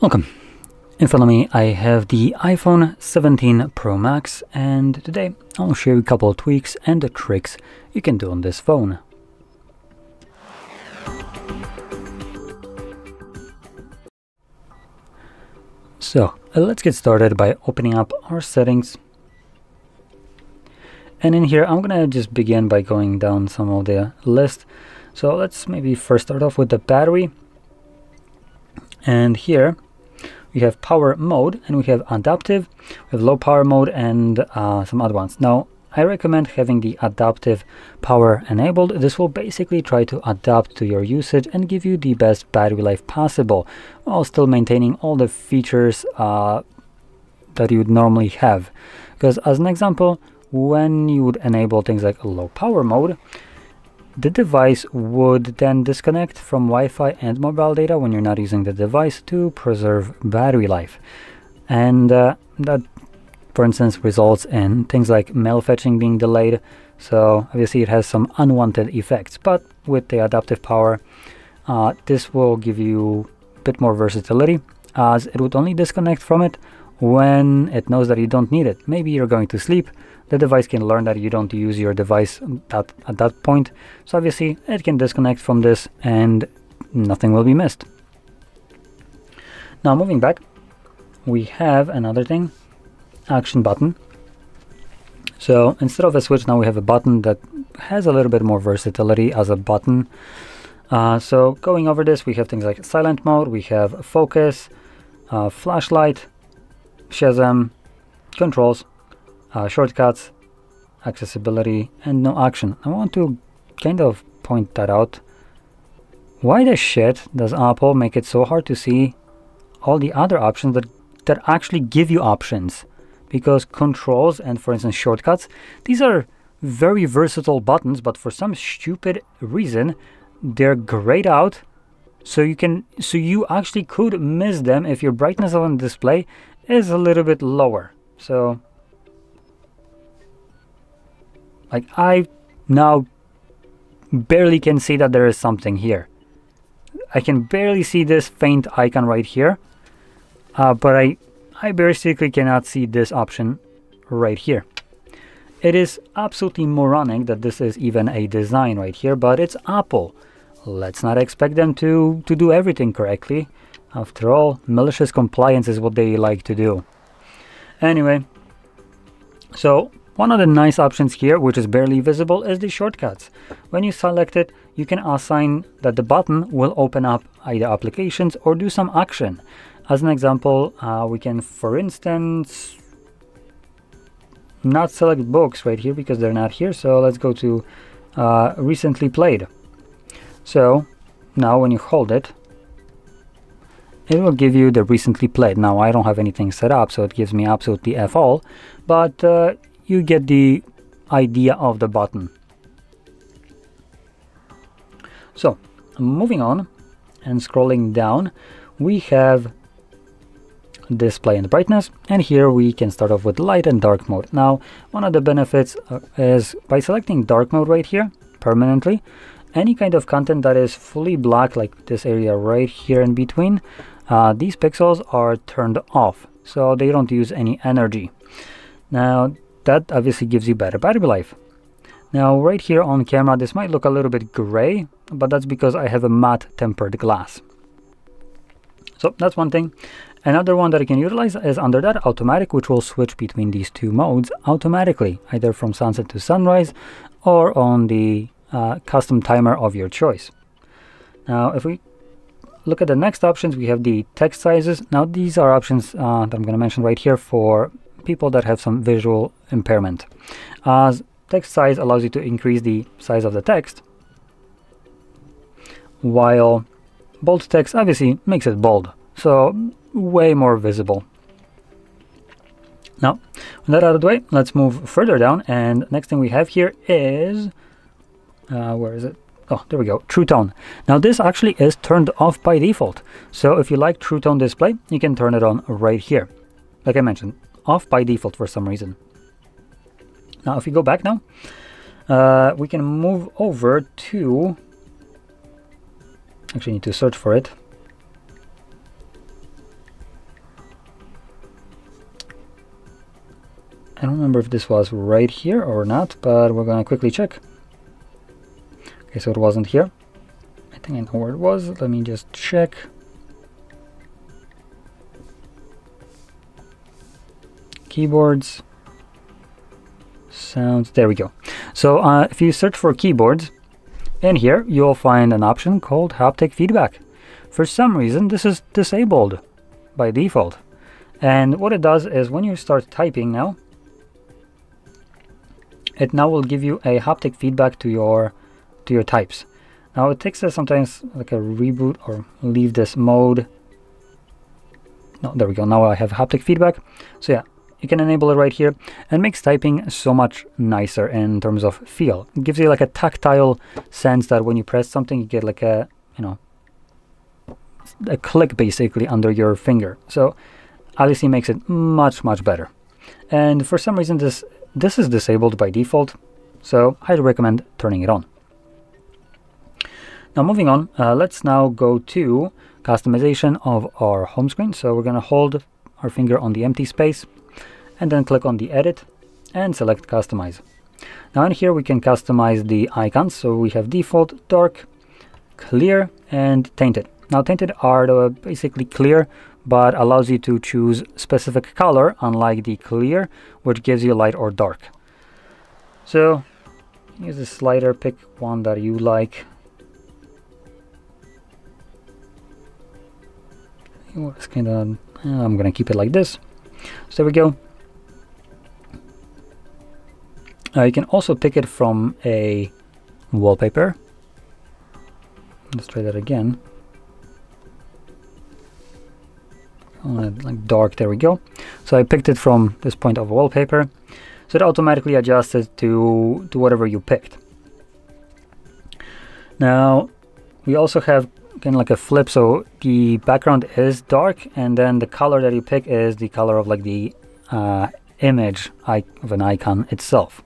Welcome. In front of me I have the iPhone 17 Pro Max and today I'll show you a couple of tweaks and the tricks you can do on this phone. So let's get started by opening up our settings and in here I'm gonna just begin by going down some of the list so let's maybe first start off with the battery and here we have power mode and we have adaptive. We have low power mode and uh, some other ones. Now I recommend having the adaptive power enabled. This will basically try to adapt to your usage and give you the best battery life possible while still maintaining all the features uh, that you would normally have. Because as an example when you would enable things like low power mode the device would then disconnect from Wi-Fi and mobile data when you're not using the device to preserve battery life. And uh, that, for instance, results in things like mail fetching being delayed. So obviously it has some unwanted effects, but with the adaptive power, uh, this will give you a bit more versatility as it would only disconnect from it when it knows that you don't need it. Maybe you're going to sleep, the device can learn that you don't use your device at, at that point. So obviously it can disconnect from this and nothing will be missed. Now moving back, we have another thing, action button. So instead of a switch, now we have a button that has a little bit more versatility as a button. Uh, so going over this, we have things like silent mode, we have focus, uh, flashlight, Shazam, controls, uh, shortcuts, accessibility, and no action. I want to kind of point that out. Why the shit does Apple make it so hard to see all the other options that, that actually give you options? Because controls and, for instance, shortcuts, these are very versatile buttons, but for some stupid reason, they're grayed out so you can so you actually could miss them if your brightness on the display is a little bit lower so like I now barely can see that there is something here. I can barely see this faint icon right here, uh, but I, I basically cannot see this option right here. It is absolutely moronic that this is even a design right here, but it's Apple. Let's not expect them to, to do everything correctly. After all, malicious compliance is what they like to do. Anyway, so one of the nice options here, which is barely visible, is the shortcuts. When you select it, you can assign that the button will open up either applications or do some action. As an example, uh, we can, for instance, not select books right here because they're not here. So let's go to uh, recently played. So now when you hold it, it will give you the recently played. Now I don't have anything set up, so it gives me absolutely F all, but uh, you get the idea of the button. So moving on and scrolling down, we have display and brightness and here we can start off with light and dark mode now one of the benefits uh, is by selecting dark mode right here permanently any kind of content that is fully black like this area right here in between uh, these pixels are turned off so they don't use any energy now that obviously gives you better battery life. Now right here on camera this might look a little bit gray, but that's because I have a matte tempered glass. So that's one thing. Another one that I can utilize is under that automatic, which will switch between these two modes automatically, either from sunset to sunrise or on the uh, custom timer of your choice. Now, if we look at the next options, we have the text sizes. Now, these are options uh, that I'm going to mention right here for people that have some visual impairment. As text size allows you to increase the size of the text, while bold text obviously makes it bold, so way more visible. Now, with that out of the way, let's move further down, and next thing we have here is, uh, where is it? Oh, there we go, True Tone. Now this actually is turned off by default, so if you like True Tone display, you can turn it on right here. Like I mentioned, off by default for some reason. Now, if we go back now, uh, we can move over to, actually need to search for it. I don't remember if this was right here or not, but we're gonna quickly check. Okay, so it wasn't here. I think I know where it was. Let me just check. Keyboards. Sounds. There we go. So uh, if you search for keyboards, in here you'll find an option called haptic feedback. For some reason, this is disabled by default. And what it does is when you start typing now, it now will give you a haptic feedback to your to your types. Now it takes us sometimes like a reboot or leave this mode. No, there we go. Now I have haptic feedback. So yeah, you can enable it right here and makes typing so much nicer in terms of feel. It gives you like a tactile sense that when you press something, you get like a, you know, a click basically under your finger. So obviously makes it much, much better. And for some reason, this, this is disabled by default. So I'd recommend turning it on. Now moving on, uh, let's now go to customization of our home screen. So we're going to hold our finger on the empty space and then click on the edit and select customize. Now in here we can customize the icons. So we have default, dark, clear and tainted. Now tainted are basically clear but allows you to choose specific color unlike the clear which gives you light or dark. So use the slider, pick one that you like it's kind of I'm gonna keep it like this so there we go uh, you can also pick it from a wallpaper. Let's try that again. Like dark there we go. So I picked it from this point of wallpaper. So it automatically adjusted to to whatever you picked. Now we also have kind of like a flip. So the background is dark and then the color that you pick is the color of like the uh, image of an icon itself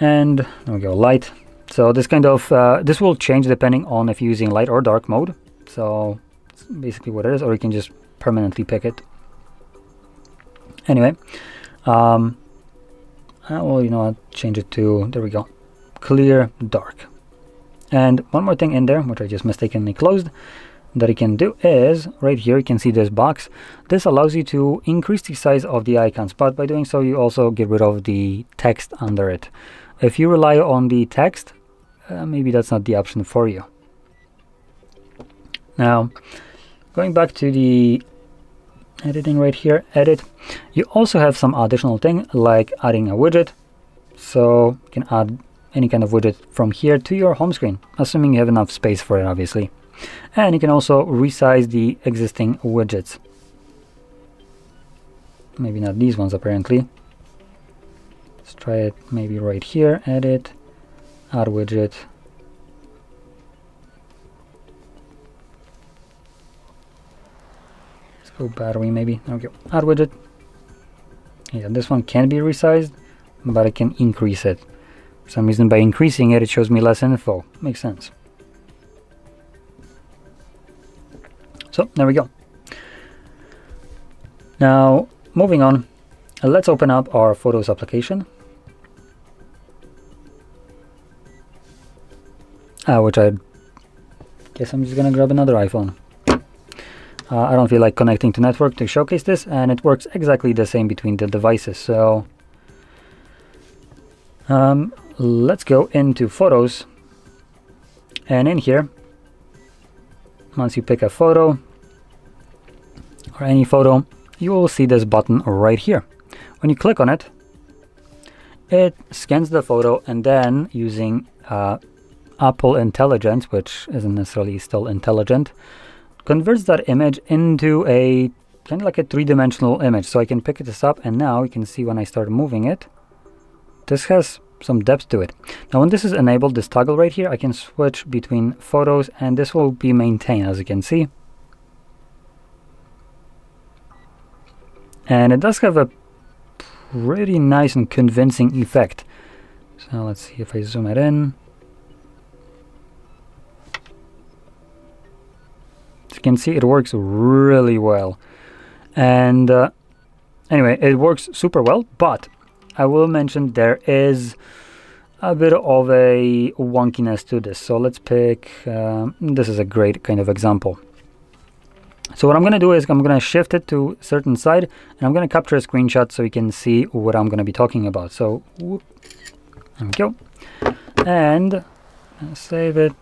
and there we go light so this kind of uh, this will change depending on if you're using light or dark mode so it's basically what it is or you can just permanently pick it anyway um, uh, well you know I'll change it to there we go clear dark and one more thing in there, which I just mistakenly closed, that you can do is, right here you can see this box. This allows you to increase the size of the icons, but by doing so you also get rid of the text under it. If you rely on the text, uh, maybe that's not the option for you. Now, going back to the editing right here, edit, you also have some additional thing like adding a widget. So you can add any kind of widget from here to your home screen, assuming you have enough space for it, obviously. And you can also resize the existing widgets. Maybe not these ones, apparently. Let's try it maybe right here, edit, add widget. Let's go battery maybe, go, add widget. Yeah, this one can be resized, but I can increase it. For some reason by increasing it, it shows me less info. Makes sense. So there we go. Now moving on, let's open up our Photos application. Uh, which I guess I'm just gonna grab another iPhone. Uh, I don't feel like connecting to network to showcase this and it works exactly the same between the devices so um, let's go into photos and in here once you pick a photo or any photo you will see this button right here when you click on it it scans the photo and then using uh, Apple Intelligence which isn't necessarily still intelligent converts that image into a kind of like a three-dimensional image so I can pick this up and now you can see when I start moving it this has some depth to it. Now when this is enabled, this toggle right here, I can switch between photos and this will be maintained as you can see. And it does have a pretty nice and convincing effect. So let's see if I zoom it in. You can see, it works really well. And uh, anyway, it works super well, but I will mention there is a bit of a wonkiness to this. So let's pick, um, this is a great kind of example. So what I'm going to do is I'm going to shift it to a certain side and I'm going to capture a screenshot so you can see what I'm going to be talking about. So whoop, there we go. And save it.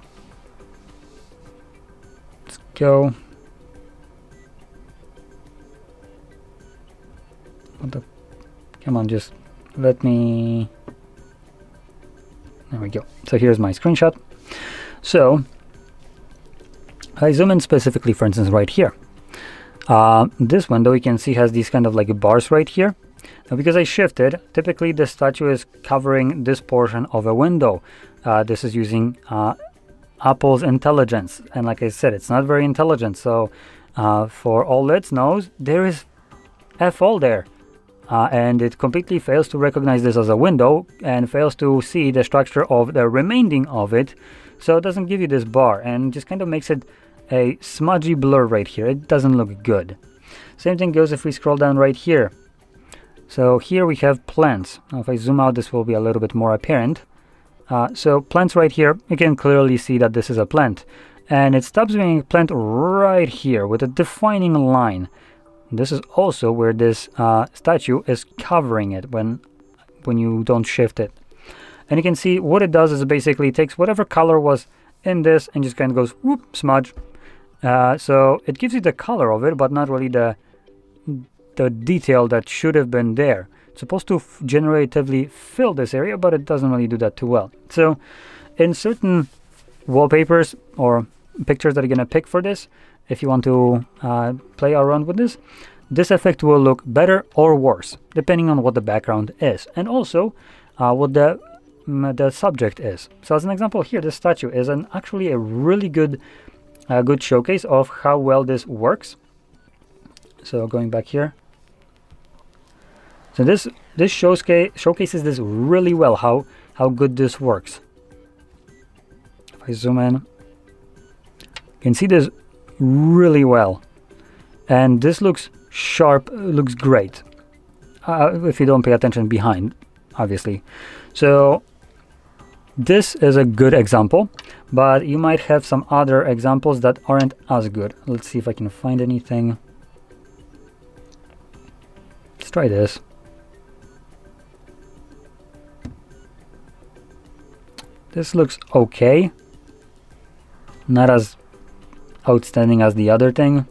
Go. What the, come on, just let me, there we go. So here's my screenshot. So I zoom in specifically, for instance, right here. Uh, this window you can see has these kind of like bars right here. Now because I shifted, typically the statue is covering this portion of a window. Uh, this is using uh, Apple's intelligence. And like I said, it's not very intelligent. So uh, for all it knows, there is F all there. Uh, and it completely fails to recognize this as a window and fails to see the structure of the remaining of it. So it doesn't give you this bar and just kind of makes it a smudgy blur right here. It doesn't look good. Same thing goes if we scroll down right here. So here we have plants. Now if I zoom out, this will be a little bit more apparent. Uh, so plants right here, you can clearly see that this is a plant. And it stops being a plant right here with a defining line. This is also where this uh, statue is covering it when, when you don't shift it. And you can see what it does is basically takes whatever color was in this and just kind of goes whoop, smudge, uh, so it gives you the color of it, but not really the the detail that should have been there. Supposed to generatively fill this area, but it doesn't really do that too well. So in certain wallpapers or pictures that you're going to pick for this, if you want to uh, play around with this, this effect will look better or worse, depending on what the background is. And also uh, what the, mm, the subject is. So as an example here, this statue is an actually a really good a good showcase of how well this works. So going back here. So this this showcase showcases this really well how how good this works. If I zoom in, you can see this really well, and this looks sharp, looks great. Uh, if you don't pay attention behind, obviously. So this is a good example, but you might have some other examples that aren't as good. Let's see if I can find anything. Let's try this. This looks okay. Not as outstanding as the other thing.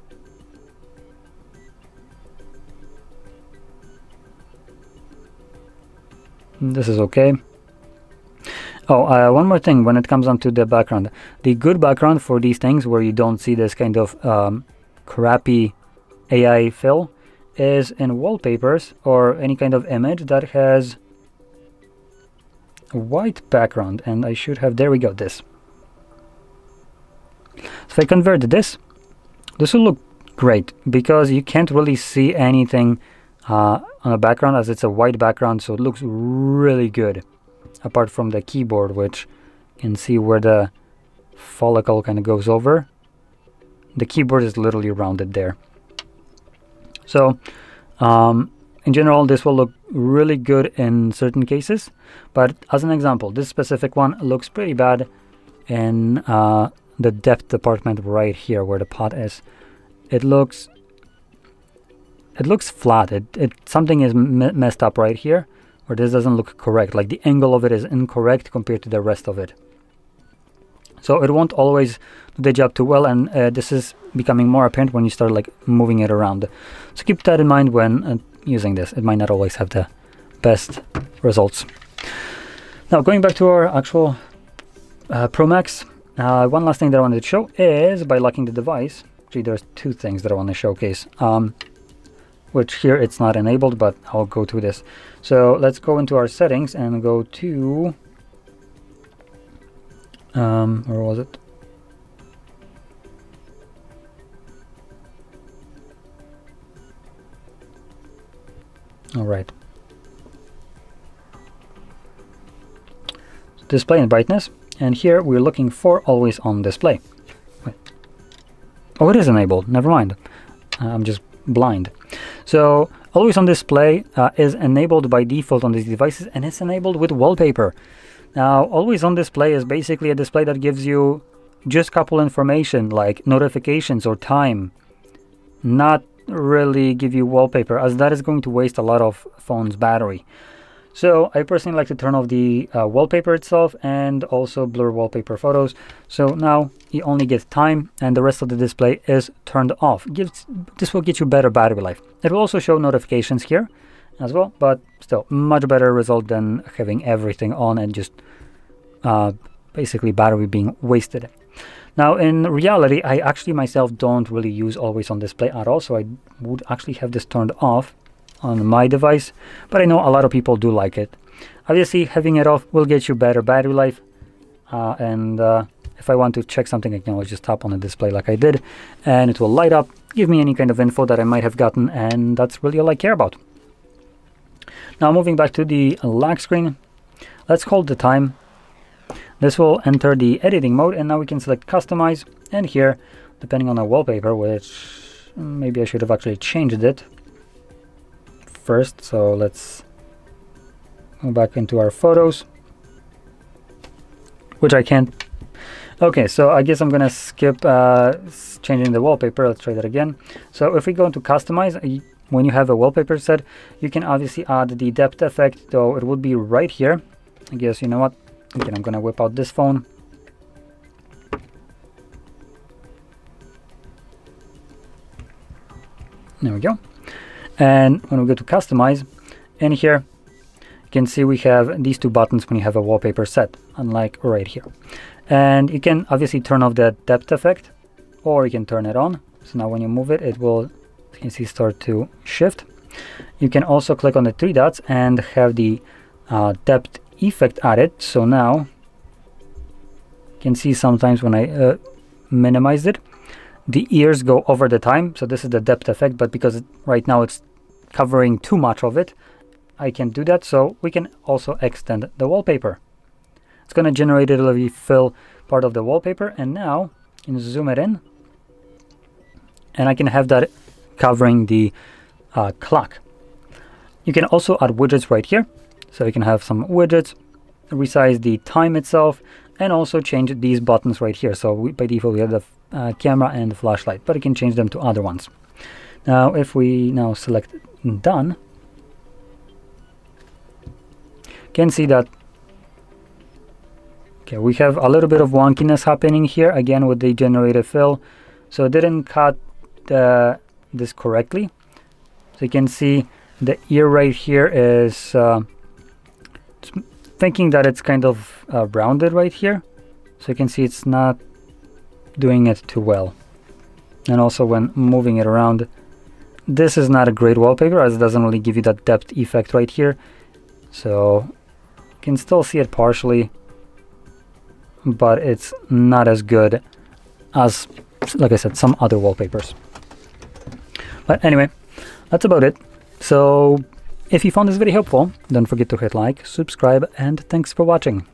This is okay. Oh, uh, one more thing when it comes on to the background. The good background for these things where you don't see this kind of um, crappy AI fill is in wallpapers or any kind of image that has white background and I should have, there we go, this. So if I convert this, this will look great because you can't really see anything uh, on the background as it's a white background so it looks really good. Apart from the keyboard which you can see where the follicle kind of goes over. The keyboard is literally rounded there. So um, in general this will look really good in certain cases but as an example this specific one looks pretty bad in uh, the depth department right here where the pot is. It looks it looks flat. It, it something is messed up right here or this doesn't look correct. Like the angle of it is incorrect compared to the rest of it so it won't always do the job too well and uh, this is becoming more apparent when you start like moving it around. So keep that in mind when uh, using this. It might not always have the best results. Now going back to our actual uh, Pro Max uh, one last thing that I wanted to show is by locking the device actually there's two things that I want to showcase. Um, which here it's not enabled, but I'll go to this. So let's go into our settings and go to, um, where was it? All right. Display and brightness. And here we're looking for always on display. Wait. Oh, it is enabled. Never mind. I'm just blind. So always on display uh, is enabled by default on these devices and it's enabled with wallpaper. Now always on display is basically a display that gives you just couple information like notifications or time, not really give you wallpaper as that is going to waste a lot of phone's battery. So I personally like to turn off the uh, wallpaper itself and also blur wallpaper photos. So now you only get time and the rest of the display is turned off. Gives, this will get you better battery life. It will also show notifications here as well, but still much better result than having everything on and just uh, basically battery being wasted. Now in reality, I actually myself don't really use always on display at all, so I would actually have this turned off on my device, but I know a lot of people do like it. Obviously, having it off will get you better battery life, uh, and uh, if I want to check something, I can always just tap on the display like I did, and it will light up, give me any kind of info that I might have gotten, and that's really all I care about. Now moving back to the lock screen, let's hold the time. This will enter the editing mode, and now we can select customize, and here, depending on the wallpaper, which maybe I should have actually changed it, first. So let's go back into our photos, which I can't. Okay, so I guess I'm gonna skip uh, changing the wallpaper. Let's try that again. So if we go into customize, when you have a wallpaper set, you can obviously add the depth effect, though it would be right here. I guess, you know what? Again, I'm gonna whip out this phone. There we go. And when we go to customize, in here, you can see we have these two buttons when you have a wallpaper set, unlike right here. And you can obviously turn off the depth effect, or you can turn it on. So now when you move it, it will, you can see, start to shift. You can also click on the three dots and have the uh, depth effect added. So now you can see sometimes when I uh, minimize it, the ears go over the time. So this is the depth effect but because it, right now it's covering too much of it I can do that. So we can also extend the wallpaper. It's going to generate a little fill part of the wallpaper. And now you can zoom it in. And I can have that covering the uh, clock. You can also add widgets right here. So you can have some widgets resize the time itself and also change these buttons right here. So we, by default we have the uh, camera and the flashlight, but I can change them to other ones. Now, if we now select done, can see that okay we have a little bit of wonkiness happening here again with the generated fill. So it didn't cut the, this correctly so you can see the ear right here is uh, thinking that it's kind of uh, rounded right here so you can see it's not doing it too well. And also when moving it around, this is not a great wallpaper as it doesn't really give you that depth effect right here. So you can still see it partially, but it's not as good as, like I said, some other wallpapers. But anyway, that's about it. So if you found this video helpful, don't forget to hit like, subscribe, and thanks for watching.